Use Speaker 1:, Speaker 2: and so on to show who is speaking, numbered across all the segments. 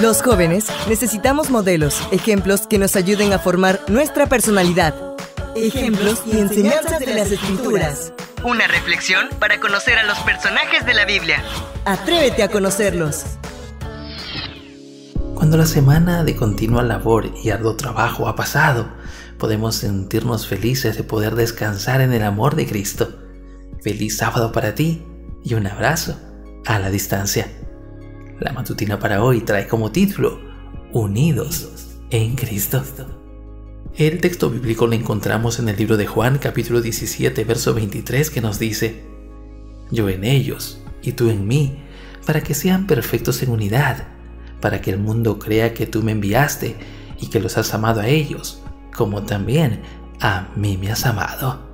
Speaker 1: Los jóvenes necesitamos modelos, ejemplos que nos ayuden a formar nuestra personalidad. Ejemplos y enseñanzas de las escrituras. Una reflexión para conocer a los personajes de la Biblia. Atrévete a conocerlos.
Speaker 2: Cuando la semana de continua labor y arduo trabajo ha pasado, podemos sentirnos felices de poder descansar en el amor de Cristo. Feliz sábado para ti y un abrazo a la distancia. La matutina para hoy trae como título Unidos en Cristo. El texto bíblico lo encontramos en el libro de Juan capítulo 17 verso 23 que nos dice, Yo en ellos y tú en mí, para que sean perfectos en unidad, para que el mundo crea que tú me enviaste y que los has amado a ellos, como también a mí me has amado.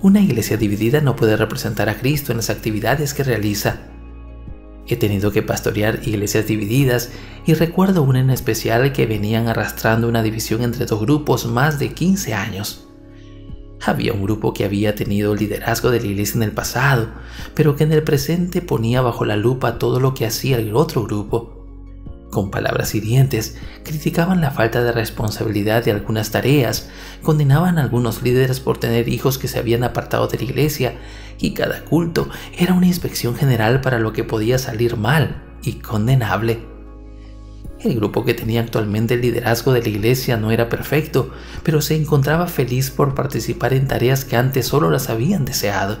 Speaker 2: Una iglesia dividida no puede representar a Cristo en las actividades que realiza. He tenido que pastorear iglesias divididas y recuerdo una en especial que venían arrastrando una división entre dos grupos más de 15 años. Había un grupo que había tenido liderazgo de la iglesia en el pasado, pero que en el presente ponía bajo la lupa todo lo que hacía el otro grupo. Con palabras hirientes, criticaban la falta de responsabilidad de algunas tareas, condenaban a algunos líderes por tener hijos que se habían apartado de la iglesia, y cada culto era una inspección general para lo que podía salir mal y condenable. El grupo que tenía actualmente el liderazgo de la iglesia no era perfecto, pero se encontraba feliz por participar en tareas que antes solo las habían deseado.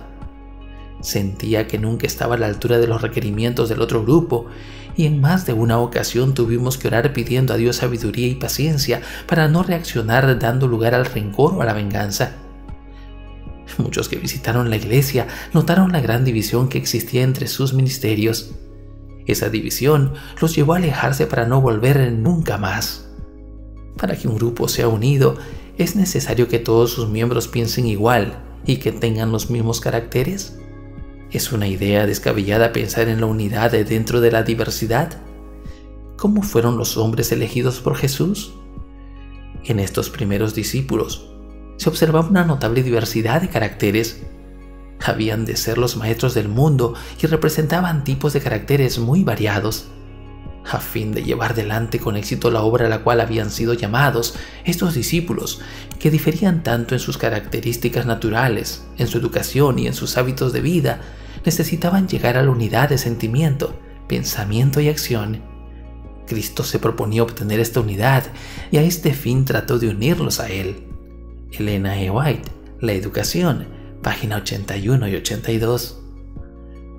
Speaker 2: Sentía que nunca estaba a la altura de los requerimientos del otro grupo y en más de una ocasión tuvimos que orar pidiendo a Dios sabiduría y paciencia para no reaccionar dando lugar al rencor o a la venganza. Muchos que visitaron la iglesia notaron la gran división que existía entre sus ministerios. Esa división los llevó a alejarse para no volver nunca más. Para que un grupo sea unido, es necesario que todos sus miembros piensen igual y que tengan los mismos caracteres. ¿Es una idea descabellada pensar en la unidad dentro de la diversidad? ¿Cómo fueron los hombres elegidos por Jesús? En estos primeros discípulos se observaba una notable diversidad de caracteres. Habían de ser los maestros del mundo y representaban tipos de caracteres muy variados. A fin de llevar delante con éxito la obra a la cual habían sido llamados, estos discípulos, que diferían tanto en sus características naturales, en su educación y en sus hábitos de vida, necesitaban llegar a la unidad de sentimiento, pensamiento y acción. Cristo se proponía obtener esta unidad y a este fin trató de unirlos a Él. Elena E. White, La Educación, página 81 y 82.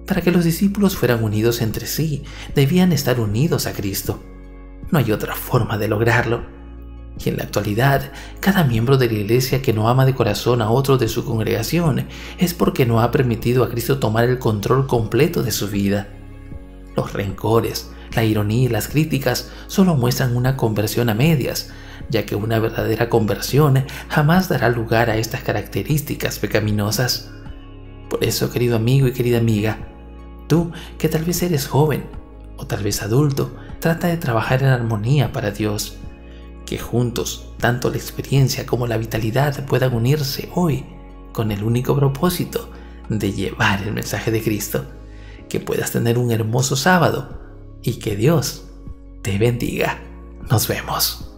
Speaker 2: Para que los discípulos fueran unidos entre sí, debían estar unidos a Cristo. No hay otra forma de lograrlo. Y en la actualidad, cada miembro de la iglesia que no ama de corazón a otro de su congregación es porque no ha permitido a Cristo tomar el control completo de su vida. Los rencores, la ironía y las críticas solo muestran una conversión a medias, ya que una verdadera conversión jamás dará lugar a estas características pecaminosas. Por eso, querido amigo y querida amiga, tú que tal vez eres joven o tal vez adulto, trata de trabajar en armonía para Dios que juntos tanto la experiencia como la vitalidad puedan unirse hoy con el único propósito de llevar el mensaje de Cristo. Que puedas tener un hermoso sábado y que Dios te bendiga. Nos vemos.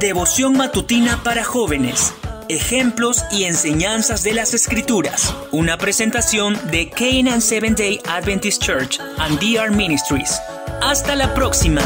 Speaker 3: Devoción matutina para jóvenes. Ejemplos y enseñanzas de las Escrituras. Una presentación de Canaan Seventh Day Adventist Church and DR Ministries. Hasta la próxima.